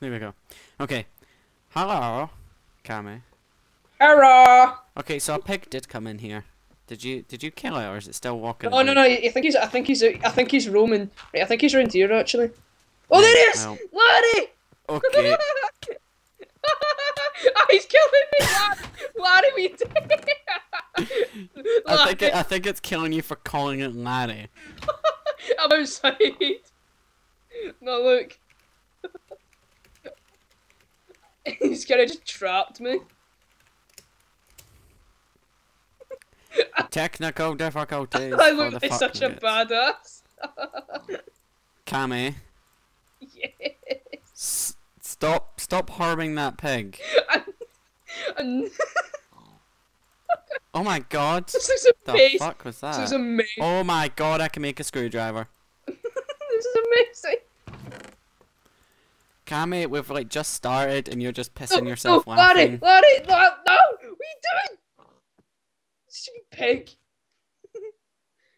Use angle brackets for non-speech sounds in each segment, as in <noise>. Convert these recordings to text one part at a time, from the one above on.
There we go. Okay. Hello, Kame. Hurrah! Okay, so a pig did come in here. Did you did you kill it or is it still walking? Oh no no! I think he's. I think he's. I think he's roaming. Right, I think he's around here actually. Oh, there he is, Well. Larry! Okay. oh, <laughs> he's killing me, Larry! Larry, we I think it, I think it's killing you for calling it Larry. <laughs> I'm outside. No, look. <laughs> He's kind of just trapped me. Technical difficulties. <laughs> I look the like such a badass. Kame, <laughs> yeah. s- stop stop harming that pig. And Oh my god. this is The amazing. fuck was This is that? amazing. Oh my god, I can make a screwdriver. this is amazing. Kame, we've like just started and you're just No, pissing yourself no, Larry, laughing. Larry, no, no! What are you doing? Stupid pig. <laughs>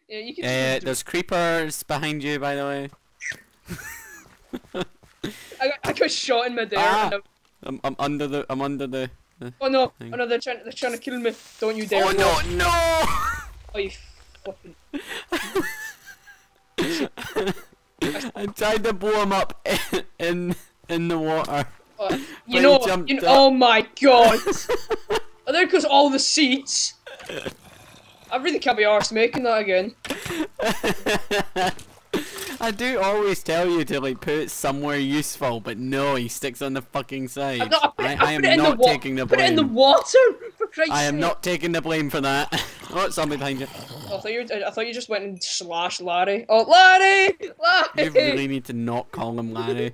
yeah, you can. Uh, there's creepers behind you, by the way. <laughs> I got, I got shot in midair. <laughs> Ah. I'm- I'm, I'm under the I'm under the. the... Oh no! Thing. Oh no! They're trying. They're trying to kill me. Don't you dare! Oh no no! Oh you fucking. I tried to blow him up in in the water. But <laughs> you know. You know oh my god! oh, there goes all the seats. I really can't be arsed making that again. <laughs> I do always tell you to like put it somewhere useful, but no, he sticks on the fucking side. I'm not, I, I, I I am in not the taking the Put it in the blame. water. For Christ's I am sake. not taking the blame for that. <laughs> oh, somebody behind you. Oh, I thought you. Were, I thought you just went and slashed Larry. Oh, Larry! Larry! You really need to not call him Larry.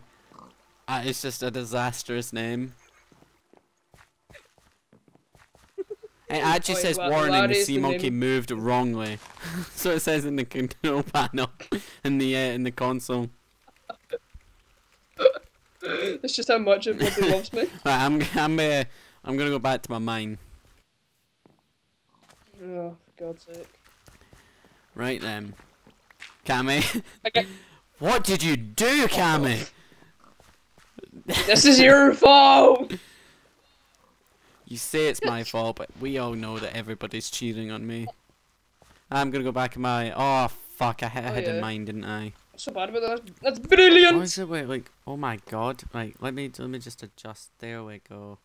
That is just a disastrous name. <laughs> It actually says La- warning, the sea monkey name. moved wrongly. <laughs> so it says in the control panel <laughs> in the uh, in the console. That's just how much it bloody loves me. Right, I'm I'm uh, I'm gonna go back to my mine. Oh, for God's sake. Right then, Cammy, Okay, what did you do, Cammy? This is your fault. You say it's my fault, but we all know that everybody's cheating on me. I'm gonna go back in my. Oh fuck! I had a Oh, hidden yeah. mine, didn't I? So bad about that? That's brilliant. What is it? Wait, like, oh my god! Like, let me let me just adjust. There we go.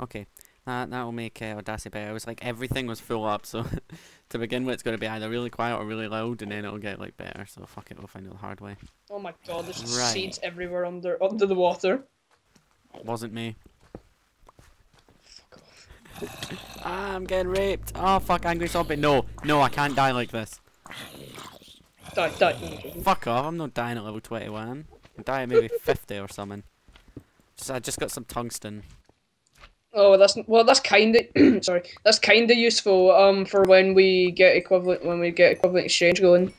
Okay, that that will make uh, Audacity better. It was like everything was full up, so <laughs> to begin with, it's gonna be either really quiet or really loud, and then it'll get like better. So fuck it, we'll find out the hard way. Oh my God, there's just Right. seeds everywhere under under the water. Wasn't me. Fuck off. Ah, <laughs> I'm getting raped. Oh fuck, angry zombie. No, no, I can't die like this. Die, die. I'm. Fuck off, I'm not dying at level 21. I die at maybe <laughs> 50 or something. Just, I just got some tungsten. Oh, that's well, that's kind of <clears throat> sorry. That's kind of useful um for when we get equivalent when we get equivalent exchange going.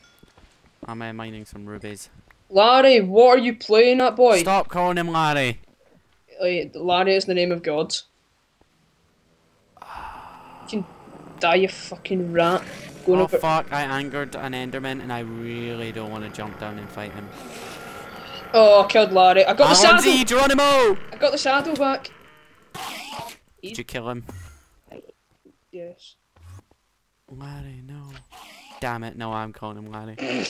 I'm uh, mining some rubies. Larry, what are you playing at, boy? Stop calling him Larry. Like, Larry is the name of God. You can die, you fucking rat. Going Oh over. fuck, I angered an enderman and I really don't want to jump down and fight him. Oh, I killed Larry. I got the shadow. Geronimo! I got the shadow back. Did you kill him? Yes. Larry, no. Damn it, no, I'm calling him Larry. <coughs>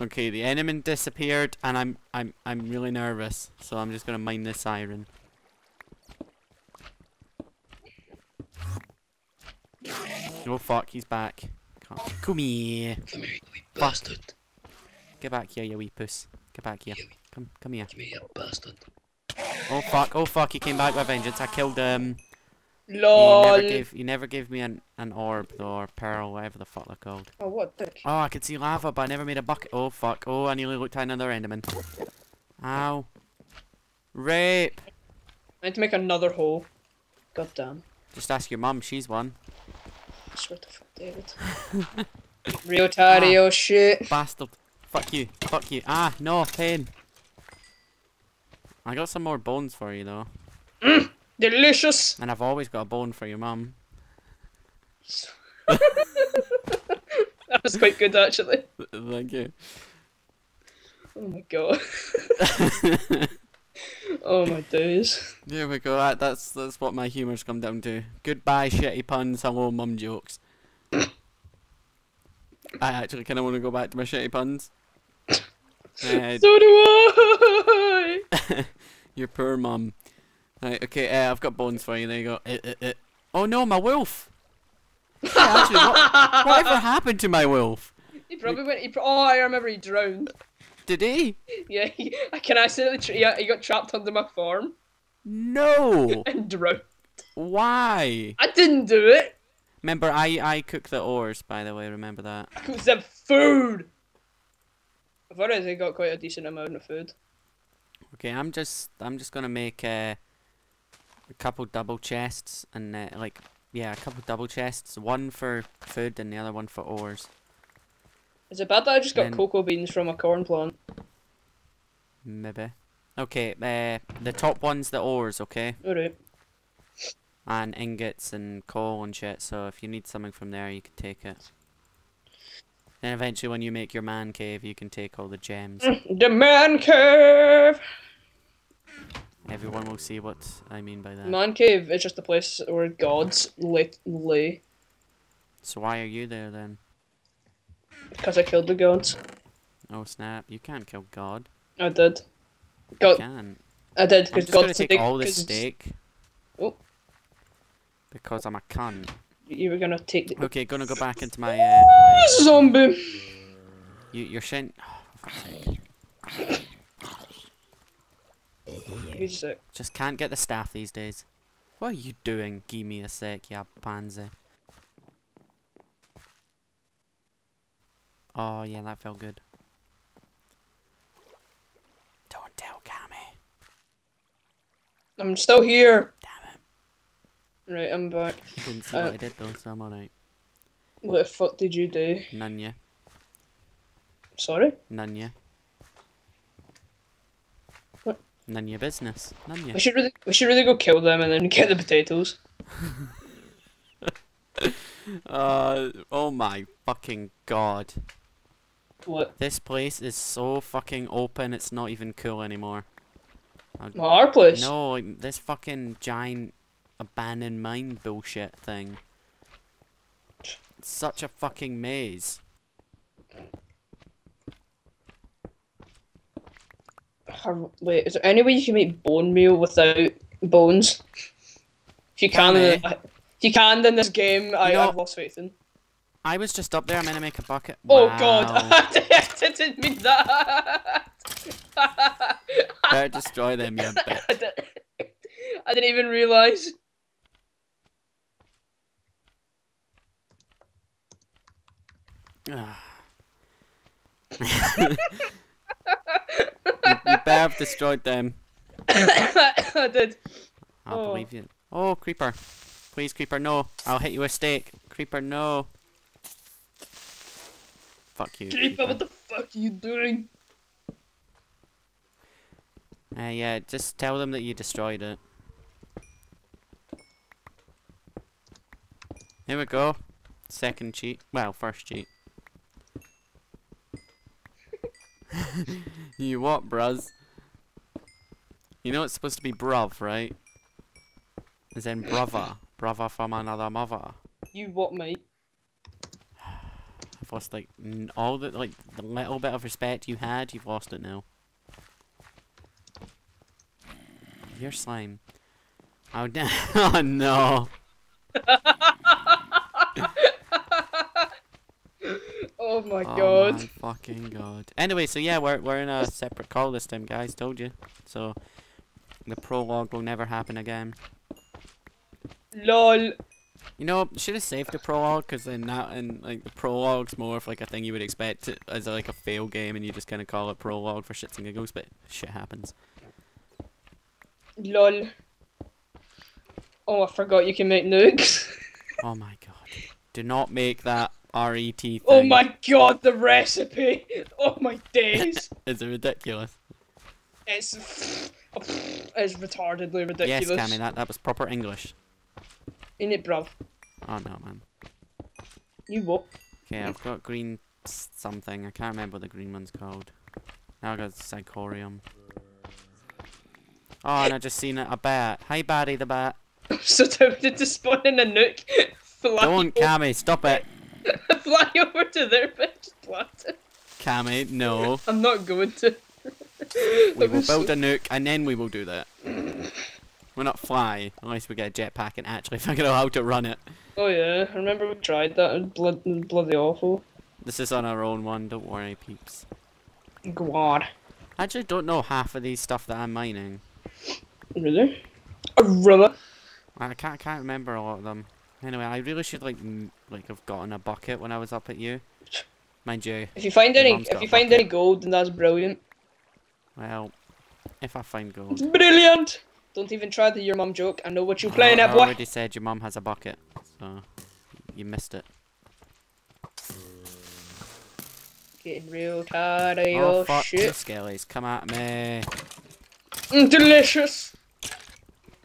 okay, the enemy disappeared and I'm I'm I'm really nervous, so I'm just gonna mine this iron. Oh fuck, he's back. Come, come here. Come here, you bastard. Get back here, you wee puss. Get back here. Come come here. Come here, you bastard. Oh fuck, oh fuck, he came back with vengeance. I killed him. He LOL. never gave he never gave me an, an orb though, or pearl, whatever the fuck they're called. Oh, what dick. Oh, I could see lava, but I never made a bucket. Oh, fuck. Oh, I nearly looked at another enderman. Ow. Rape. I need to make another hole. God damn. Just ask your mum, she's one. Swear to fuck, David. <laughs> Rio Tario shit. Bastard. Fuck you. Fuck you. Ah, no, pain. I got some more bones for you, though. Mm, delicious. And I've always got a bone for your mum. <laughs> That was quite good, actually. <laughs> Thank you. Oh my god. <laughs> Oh my days. There we go. That, that's that's what my humour's come down to. Goodbye, shitty puns. Hello, mum jokes. I actually kind of want to go back to my shitty puns. So do I. <laughs> <laughs> your poor mum. Right, okay, uh, I've got bones for you. There you go. Uh, uh, uh. Oh no, my wolf! Yeah, actually, what, whatever <laughs> happened to my wolf? He probably went. He pro- oh, I remember he drowned. Did he? Yeah, he, I can accidentally. Tra- yeah, he got trapped under my farm No! and drowned. Why? I didn't do it. Remember, I I cook the ores. By the way, remember that. I cooked them food. I've already got quite a decent amount of food. Okay, I'm just I'm just gonna make uh, a couple double chests and uh, like yeah, a couple double chests. One for food and the other one for ores. Is it bad that I just got Then- cocoa beans from a corn plant? Maybe. Okay, uh, the top one's the ores, okay, Alright. and ingots and coal and shit. So if you need something from there, you can take it. Then eventually, when you make your man cave, you can take all the gems. Mm, the man cave. Everyone will see what I mean by that. Man cave is just a place where gods lay, lay So why are you there then? because I killed the gods. Oh snap! You can't kill God. I did. You God, can. I did because just gonna God take all the steak. Oh. Because I'm a cunt. You were gonna take the Okay, gonna go back into my. <laughs> Uh, zombie. you, you're shin. He's sick. Just can't get the staff these days. What are you doing? Give me a sec, ya pansy. Oh yeah, that felt good. Don't tell Cammy. I'm still here. Right, I'm back. You didn't see Uh, what I did though, so I'm alright. What the fuck did you do? None ya. Sorry? None ya. What? None your business. None ya. We should really, we should really go kill them and then get the potatoes. <laughs> Uh, oh my fucking god. What? This place is so fucking open, it's not even cool anymore. Well, our place. No, this fucking giant abandoned mine bullshit thing. It's such a fucking maze. Wait, is there any way you can make bone meal without bones? If you can, then- if you can, in this game, I, I've lost faith in. I was just up there, I'm gonna make a bucket. Oh Wow. god, <laughs> I didn't mean that. Better destroy them, you <laughs> bitch. I didn't even realize. You, <sighs> you better have destroyed them. <coughs> I did. I'll Oh. believe you. Oh, creeper. Please, creeper, no. I'll hit you with a stake. Creeper, no. Fuck you. Creeper, what the fuck are you doing? Uh, yeah, just tell them that you destroyed it. Here we go. Second cheat. Well, first cheat. You what, bruz? You know it's supposed to be bruv, right? As in brother. Brother from another mother. You what, mate? I've lost like n- all the like the little bit of respect you had. You've lost it now. You're slime. Oh, <laughs> oh no! <laughs> Oh my oh god. my fucking god! Anyway, so yeah, we're we're in a separate call this time, guys. Told you. So the prologue will never happen again. LOL. You know, should have saved the prologue because then that and like the prologue's more of like a thing you would expect as like a fail game, and you just kind of call it prologue for shits and giggles. But shit happens. LOL. Oh, I forgot you can make nukes. Oh my god. Do not make that RET thing. oh my god, the recipe. <laughs> Oh my days. <laughs> Is it ridiculous? it's it's retardedly ridiculous. Yes, Cammy, that, that was proper English. In it, bruv. Oh no, man. You what? Okay, I've got green something. I can't remember what the green one's called. Now I got Psychorium. Oh, and I just seen it, a bat. Hi, Barry the bat. I'm <laughs> so tempted to spawn in a. Fly, Don't, Cammy, stop it. <laughs> fly over to their plant it. Cammy, no. <laughs> I'm not going to. We will so- <laughs> build a nuke and then we will do that. We're not fly unless we get a jetpack and actually figure out how to run it. Oh yeah, I remember we tried that. It was blood, bloody awful. This is on our own one, don't worry, peeps. God. I actually don't know half of these stuff that I'm mining. Really? Really? I can't, can't remember a lot of them. Anyway, I really should like m- like have gotten a bucket when I was up at you. Mind you, If you find any, if you find bucket. any gold, then that's brilliant. well, if I find gold. Brilliant. Don't even try the your mum joke. I know what you're playing I at, boy. I already said your mum has a bucket, so you missed it. Getting real tired of Oh your fuck, shit. skellies, come at me. Mm, delicious.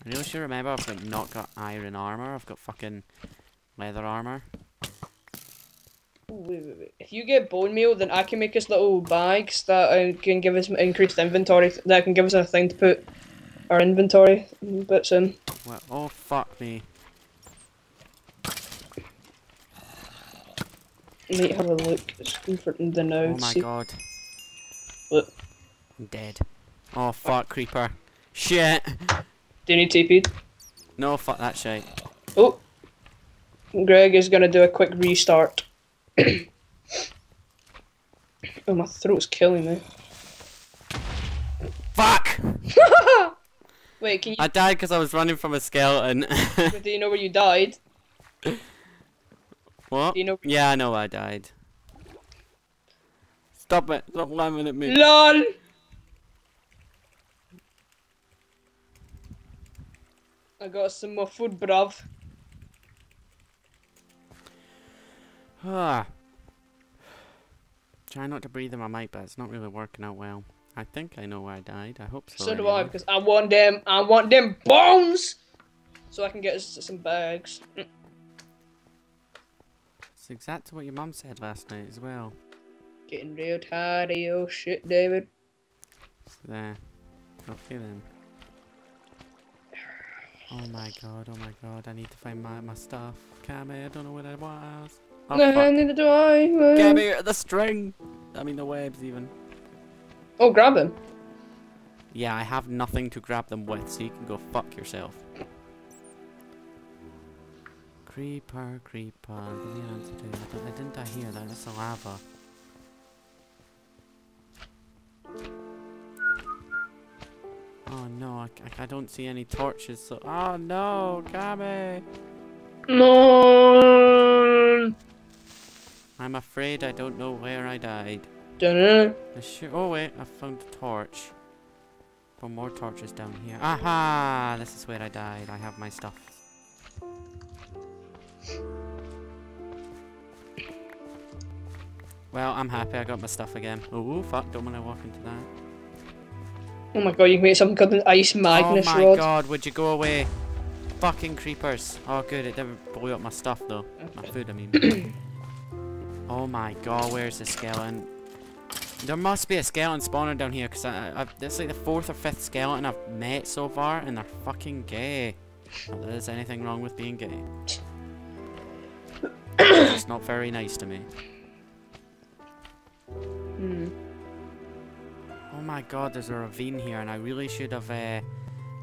I really should remember I've like not got iron armor. I've got fucking leather armor. Wait, wait, wait. If you get bone meal, then I can make us little bags that uh, can give us increased inventory. That can give us a thing to put our inventory bits in. Well, oh fuck me. Might have a look. It's comforting the now. Oh my see. god. What? I'm dead. Oh fuck, creeper. Shit. Do you need TP? No, fuck that shit. Oh. Greg is gonna do a quick restart. oh, my throat's killing me. Fuck! <laughs> Wait, can you? I died because I was running from a skeleton. <laughs> do you know where you died? what? You know? Yeah, I know I died. Stop it. Stop laughing at me. LOL. I got some more food, bruv. Ah. Try not to breathe in my mic, but it's not really working out well. I think I know where I died. I hope so. So do I, because I want them. I want them bones, so I can get some bags. Mm. It's exactly what your mum said last night as well. Getting real tired of your shit, David. There. Okay then. Oh my god, oh my god, I need to find my, my stuff. Cammy, I don't know what it was. Oh, no, fuck. neither do I. Get me the string! I mean the webs even. Oh, grab them. Yeah, I have nothing to grab them with, so you can go fuck yourself. Creeper, creeper, give me an answer to I don't- I didn't I hear that? That's a lava. No, I, I, don't see any torches, so- Oh no, Gabby! No. I'm afraid I don't know where I died. Dunno. Oh wait, I found a torch. One more torches down here. Aha! This is where I died. I have my stuff. Well, I'm happy I got my stuff again. Oh fuck, don't want to walk into that. Oh my god, you can make something called an ice Magnus oh my rod. god, would you go away? Fucking creepers. Oh good, it never blew up my stuff though. My food, I mean. <coughs> oh my god, where's the skeleton? There must be a skeleton spawner down here, because I, I, this is like the fourth or fifth skeleton I've met so far, and they're fucking gay. Not that there's anything wrong with being gay. <coughs> it's not very nice to me. My god, there's a ravine here, and I really should have uh,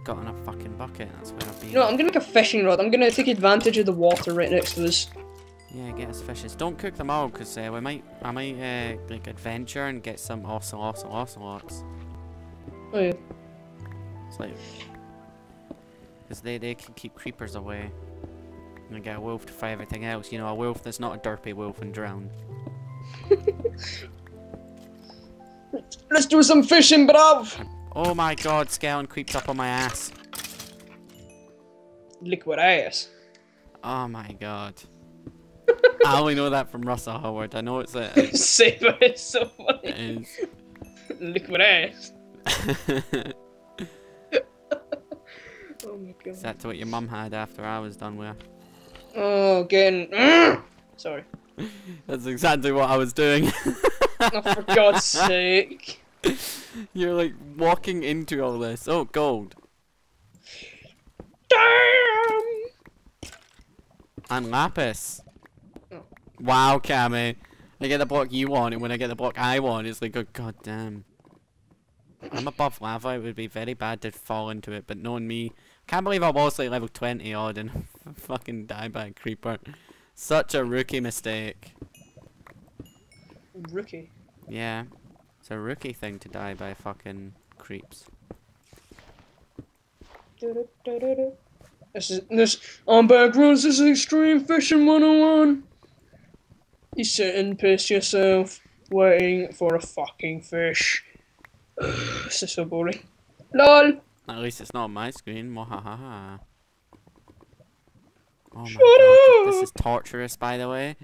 gotten a fucking bucket. That's where I've been. You know, what, I'm gonna make a fishing rod. I'm gonna take advantage of the water right next to us. Yeah, get us fishes. Don't cook them all, cause uh, we might, I might uh, like adventure and get some ocelot, ocelots. Oh yeah. It's like, cause they they can keep creepers away. And get a wolf to fight everything else. You know, a wolf that's not a derpy wolf and drown. <laughs> Let's do some fishing, bruv. Oh my god, skeleton creeped up on my ass. Liquid ass. Oh my god. <laughs> I only know that from Russell Howard. I know it's a. It <laughs> Say, but it's so funny. is. Liquid ass. <laughs> Oh my god. Is that what your mum had after I was done with? Oh, getting. Mm! Sorry. That's exactly what I was doing. Oh, for God's sake. You're like walking into all this. Oh, gold. Damn! And lapis. Oh. Wow, Cammy. I get the block you want, and when I get the block I want, it's like, oh god damn. I'm above lava, it would be very bad to fall into it, but knowing me, can't believe I was like level 20 odd and <laughs> fucking die by a creeper. Such a rookie mistake. Rookie. Yeah. It's a rookie thing to die by fucking creeps. This is this on backgrounds. This is extreme fishing 101. You sit and piss yourself, waiting for a fucking fish. <sighs> this is so boring. LOL. At least it's not on my screen. Mwahaha. Oh my Shut god, this is torturous by the way.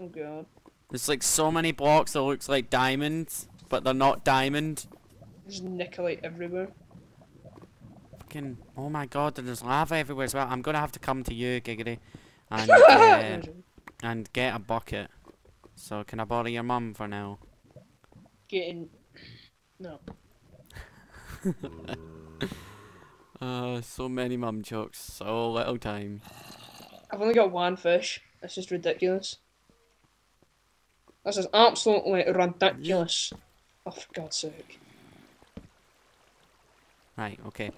Oh god. There's like so many blocks that looks like diamonds, but they're not diamond. There's nikolite everywhere. Fucking, oh my god, there's lava everywhere as well. I'm gonna have to come to you, Giggity, <laughs> and uh, and get a bucket. So can I borrow your mum for now? Getting. No. <laughs> Uh, so many mum jokes, so little time. I've only got one fish. That's just ridiculous. This is absolutely ridiculous. Oh, for God's sake. Right, okay.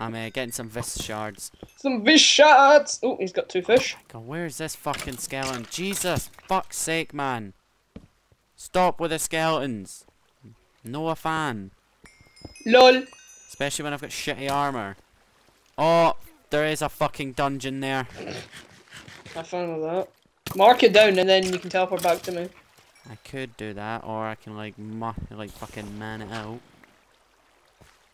I'm uh, getting some vis shards. Some fish shards! Oh, he's got two fish. God, where is this fucking skeleton? Jesus, fuck's sake, man. Stop with the skeletons. No a fan. LOL! Especially when I've got shitty armor. Oh, there is a fucking dungeon there. I found that. Mark it down and then you can teleport back to me. I could do that, or I can like like fucking man it out.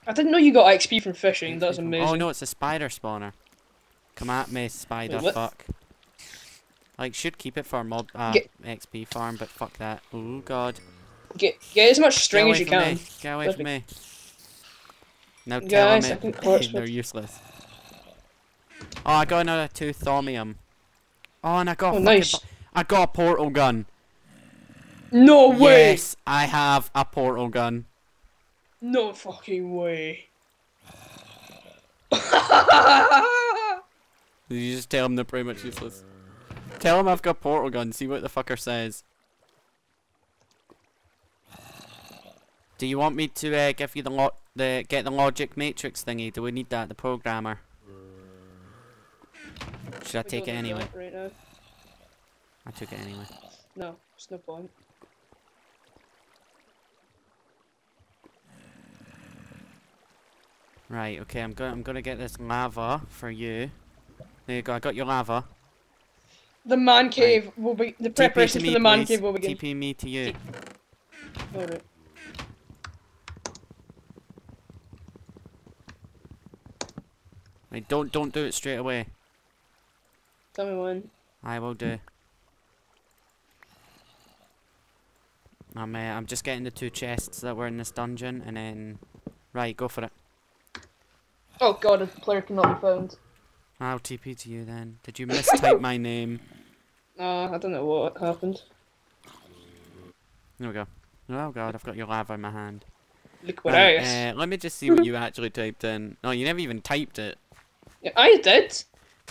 I didn't know you got XP from fishing. That's amazing. Oh no, it's a spider spawner. Come at me, spider what? fuck. Like should keep it for mob uh, Get- XP farm, but fuck that. Oh god. Get get as much string as you can. Me. Get away from me. Now tell Guys, I them can it, clutch they're useless. Oh, I got another two thaumium. Oh, and I got Oh, nice. I got a portal gun. No way! Yes, I have a portal gun. No fucking way. You just tell them they're pretty much useless. Tell them I've got a portal gun. See what the fucker says. Do you want me to uh, give you the lo the get the logic matrix thingy? Do we need that? The programmer. Should I We take it anyway? Right. I took it anyway. No, it's no point. Right. Okay. I'm gonna I'm gonna get this lava for you. There you go. I got your lava. The man cave will be the TP preparations for the man please. cave will begin. TP me to you. Alright. Right, don't don't do it straight away. Tell me when. I will do. I'm uh, I'm just getting the two chests that were in this dungeon, and then right, go for it. Oh god, a player cannot be found. I'll TP to you then. Did you mistype my name? <laughs> Uh, I don't know what happened. There we go. Oh god, I've got your lava in my hand. Look what Right, I. uh, let me just see what <laughs> you actually typed in. No, you never even typed it. Yeah, I did.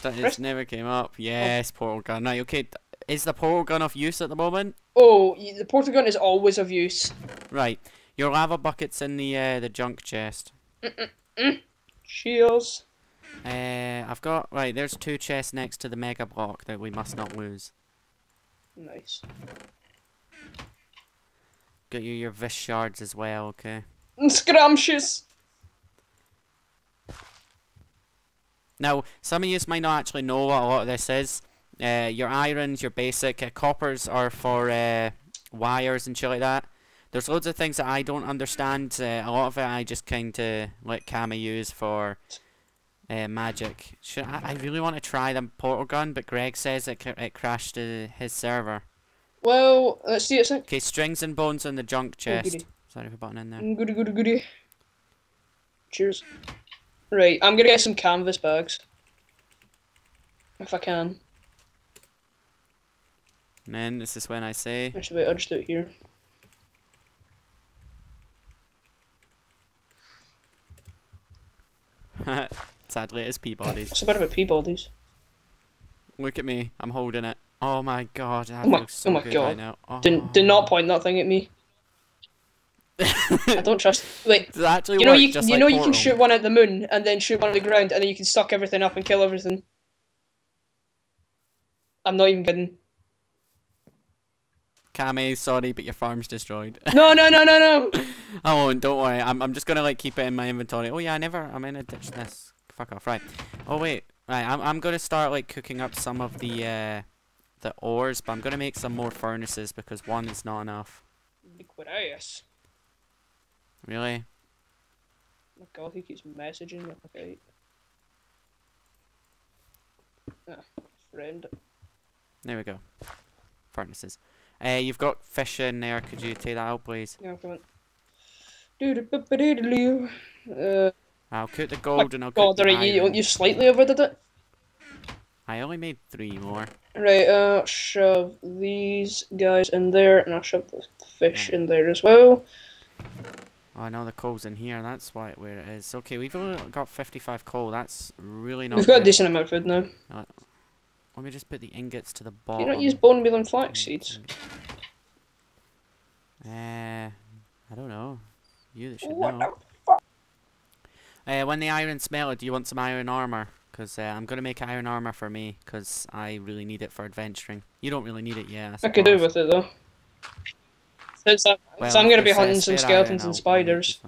That it never came up. Yes, portal gun. Right, okay. Is the portal gun of use at the moment? Oh, the portal gun is always of use. Right. Your lava bucket's in the uh, the junk chest. Cheers. Uh, I've got right. There's two chests next to the mega block that we must not lose. Nice. Got you your vis shards as well. Okay. Scrumptious. Now, some of you might not actually know what a lot of this is. Uh, your irons, your basic uh, coppers are for uh, wires and shit like that. There's loads of things that I don't understand. Uh, a lot of it I just kind of let Kami use for uh, magic. Should I, I really want to try the portal gun, but Greg says it, it crashed uh, his server. Well, let's see. It's Okay, strings and bones in the junk chest. goody. Sorry for butting in there. goody goody goody. Cheers. Right, I'm gonna get some canvas bags. If I can. And then this is when I say, Actually, wait, I'll just do it here. <laughs> Sadly, it's Peabody's. What's a bit of a Peabody's? Look at me. I'm holding it. Oh my god. That Oh my- so oh my God. right now. Oh. Do, do not point that thing at me. I don't trust. <laughs> Like it actually you know, you you like know you can shoot one at the moon and then shoot one at the ground and then you can suck everything up and kill everything. I'm not even kidding. Kame, sorry, but your farm's destroyed. <laughs> No, no, no, no, no. <laughs> I won't, don't worry. I'm, I'm just gonna like keep it in my inventory. Oh yeah, I never, I'm gonna ditch this. Fuck off, right. Oh wait, right, I'm, I'm gonna start like cooking up some of the, uh, the ores, but I'm gonna make some more furnaces because one is not enough. Liquidus. Really? Oh my god, he keeps messaging me. Okay. Ah, friend. There we go. Furnaces. Uh, you've got fish in there. Could you take that out, please? Yeah, come on. Uh, I'll cook the gold and I'll God, cook the alright, you, you slightly overdid it. I only made three more. Right, uh, shove these guys in there, and I'll shove the fish in there as well. Oh no, the coal's in here. That's why where it is. Okay, we've only got 55 coal. That's really not. We've got a good. decent amount of food now. Let me just put the ingots to the Do bottom. you not use bone meal and flax seeds? Uh, I don't know. You that should What know. Uh, when the iron's melted, do you want some iron armor? Because uh, I'm going to make iron armor for me, because I really need it for adventuring. You don't really need it, yeah. I could do with it though. Since, I, Well, so I'm gonna be uh, hunting some skeletons iron, and I'll- I'll make you spiders.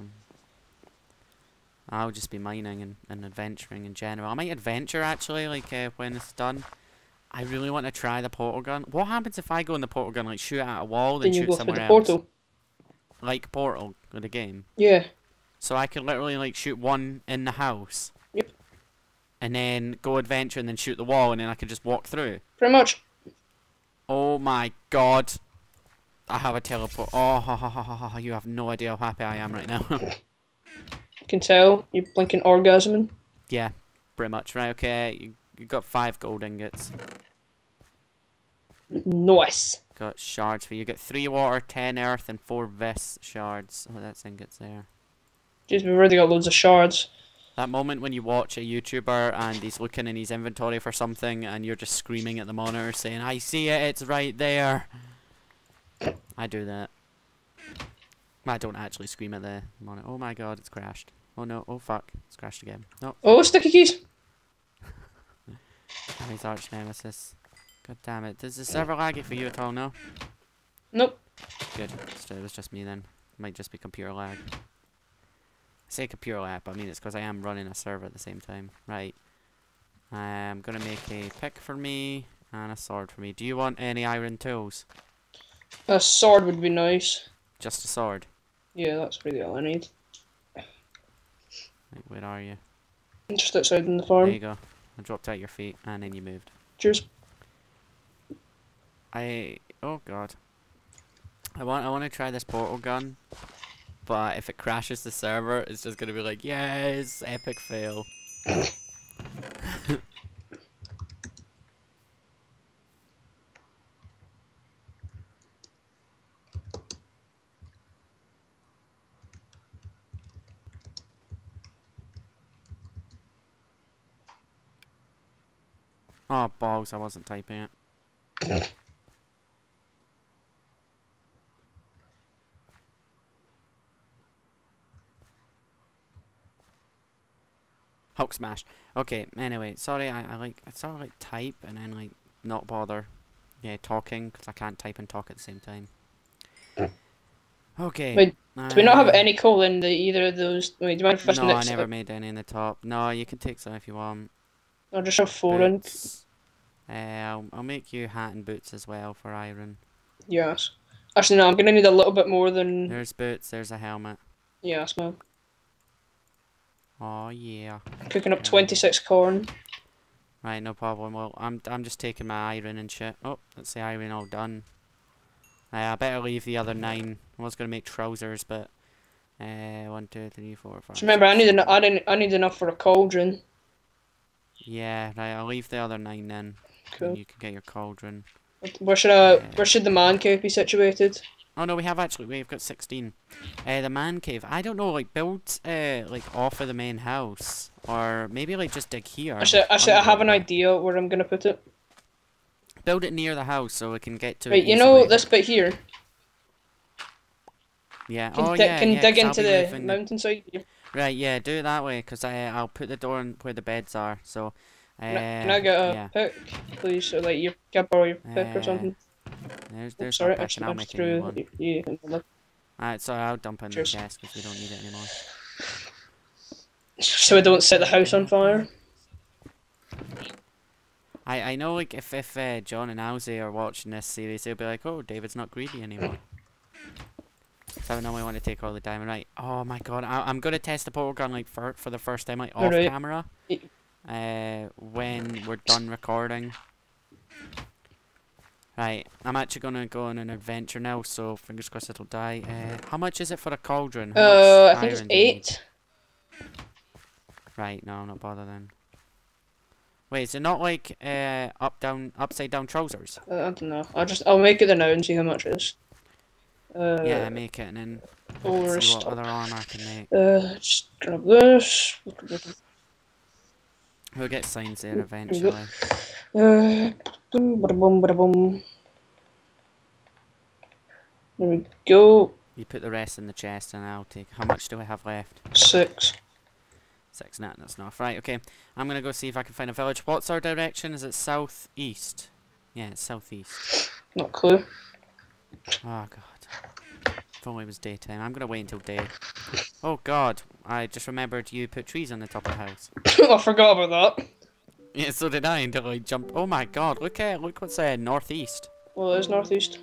I'll just be mining and, and adventuring in general. I might adventure actually, like uh, when it's done. I really want to try the portal gun. What happens if I go in the portal gun, like shoot at a wall, then Then you shoot somewhere the else? portal. Like Portal, in the game. Yeah. So I could literally like shoot one in the house. Yep. And then go adventure and then shoot the wall and then I could just walk through. Pretty much. Oh my god. I have a teleport. Oh, ha, ha, ha, ha, ha, you have no idea how happy I am right now. <laughs> You can tell you're blinking orgasming. yeah, pretty much. Right, okay. You, you got five gold ingots. Nice. Got shards for you. You got three water, ten earth, and four vis shards. Oh, that's ingots there. Jeez, we've already got loads of shards. That moment when you watch a YouTuber and he's looking in his inventory for something and you're just screaming at the monitor saying, I see it, it's right there. I do that. I don't actually scream at the monitor. Oh my god, it's crashed. Oh no, oh fuck, it's crashed again. No, Oh, sticky keys. Oh, his arch nemesis. God damn it. Does the server laggy for you at all? No? Nope. Good. So it was just me then. Might just be computer lag. I say computer lag, but I mean it's because I am running a server at the same time. Right. I'm gonna make a pick for me and a sword for me. Do you want any iron tools? A sword would be nice. Just a sword. Yeah, that's really all I need. Right, where are you? Just outside in the farm. There you go. I dropped out your feet and then you moved. Cheers. I oh god. I want I want to try this portal gun, but if it crashes the server, it's just gonna be like yes, epic fail. <laughs> I wasn't typing it. Hulk smash. Okay, anyway, sorry, I, I like, I sort of like type and then like not bother, yeah, talking, because I can't type and talk at the same time. Okay. Wait, Do we not have uh, any coal in the, either of those? Wait, do you mind if I No, I next never made any in the top. No, you can take some if you want. I'll just have four in. Uh, I'll, I'll make you hat and boots as well for iron. Yes. Actually, no, I'm gonna need a little bit more than. There's boots, there's a helmet. Yes, man. Oh yeah. Cooking up Yeah. 26 corn. Right, no problem. Well, I'm I'm just taking my iron and shit. Oh, that's the iron all done. Uh, I better leave the other nine. I was gonna make trousers, but uh, one, two, three, four, five. Just remember, I need, seven. en- I, need, I need enough for a cauldron. Yeah, right. I'll leave the other nine then. Cool. And you can get your cauldron. Where should I? Where should the man cave be situated? Oh no, we have actually. We've got sixteen. Uh, the man cave. I don't know. Like build uh like off of the main house, or maybe like just dig here. Actually, actually, I have an idea where I'm gonna put it. Build it near the house so we can get to. it Right, you know this bit here. Yeah. Can, oh yeah. can yeah, dig into the mountainside. here. Right. Yeah. Do it that way, cause I I'll put the door in where the beds are. So. Uh, Can, I, get a yeah. pick, please? So like you can borrow your pick Uh, or something. There's Oh, there's sorry, I pick and I'll make through. one. y- Yeah. Alright, so I'll dump in the Cheers. chest because we don't need it anymore. so we don't set the house on fire. I I know like if if uh, John and Alsi are watching this series, they'll be like, oh, David's not greedy anymore. So I normally want to take all the diamond. Right. Oh my god, I, I'm gonna test the portal gun like for for the first time like off Alright. camera. Uh, when we're done recording. Right, I'm actually gonna go on an adventure now, so fingers crossed it'll die. Uh, how much is it for a cauldron? Oh, Uh, I think it's eight. Right, no, I'm not bothered then. Wait, is it not like uh up down upside down trousers? Uh, I don't know. I'll just I'll make it the now and see how much it is. Uh, yeah, make it and then or see what stop. other armor I can make. Uh, just grab this. We'll get signs there eventually. <sighs> Uh, boom, bada boom, bada boom. There we go. You put the rest in the chest and I'll take. How much do I have left? Six. Six. Nah, that's enough. Right, okay. I'm gonna go see if I can find a village. What's our direction? Is it southeast? Yeah, it's southeast. Not clue. Oh god. If only it was daytime. I'm gonna wait until day. Oh god. I just remembered you put trees on the top of the house. <laughs> I forgot about that. Yeah, so did I until I jumped. Oh my god, look at look what's uh, northeast. Well, it's northeast.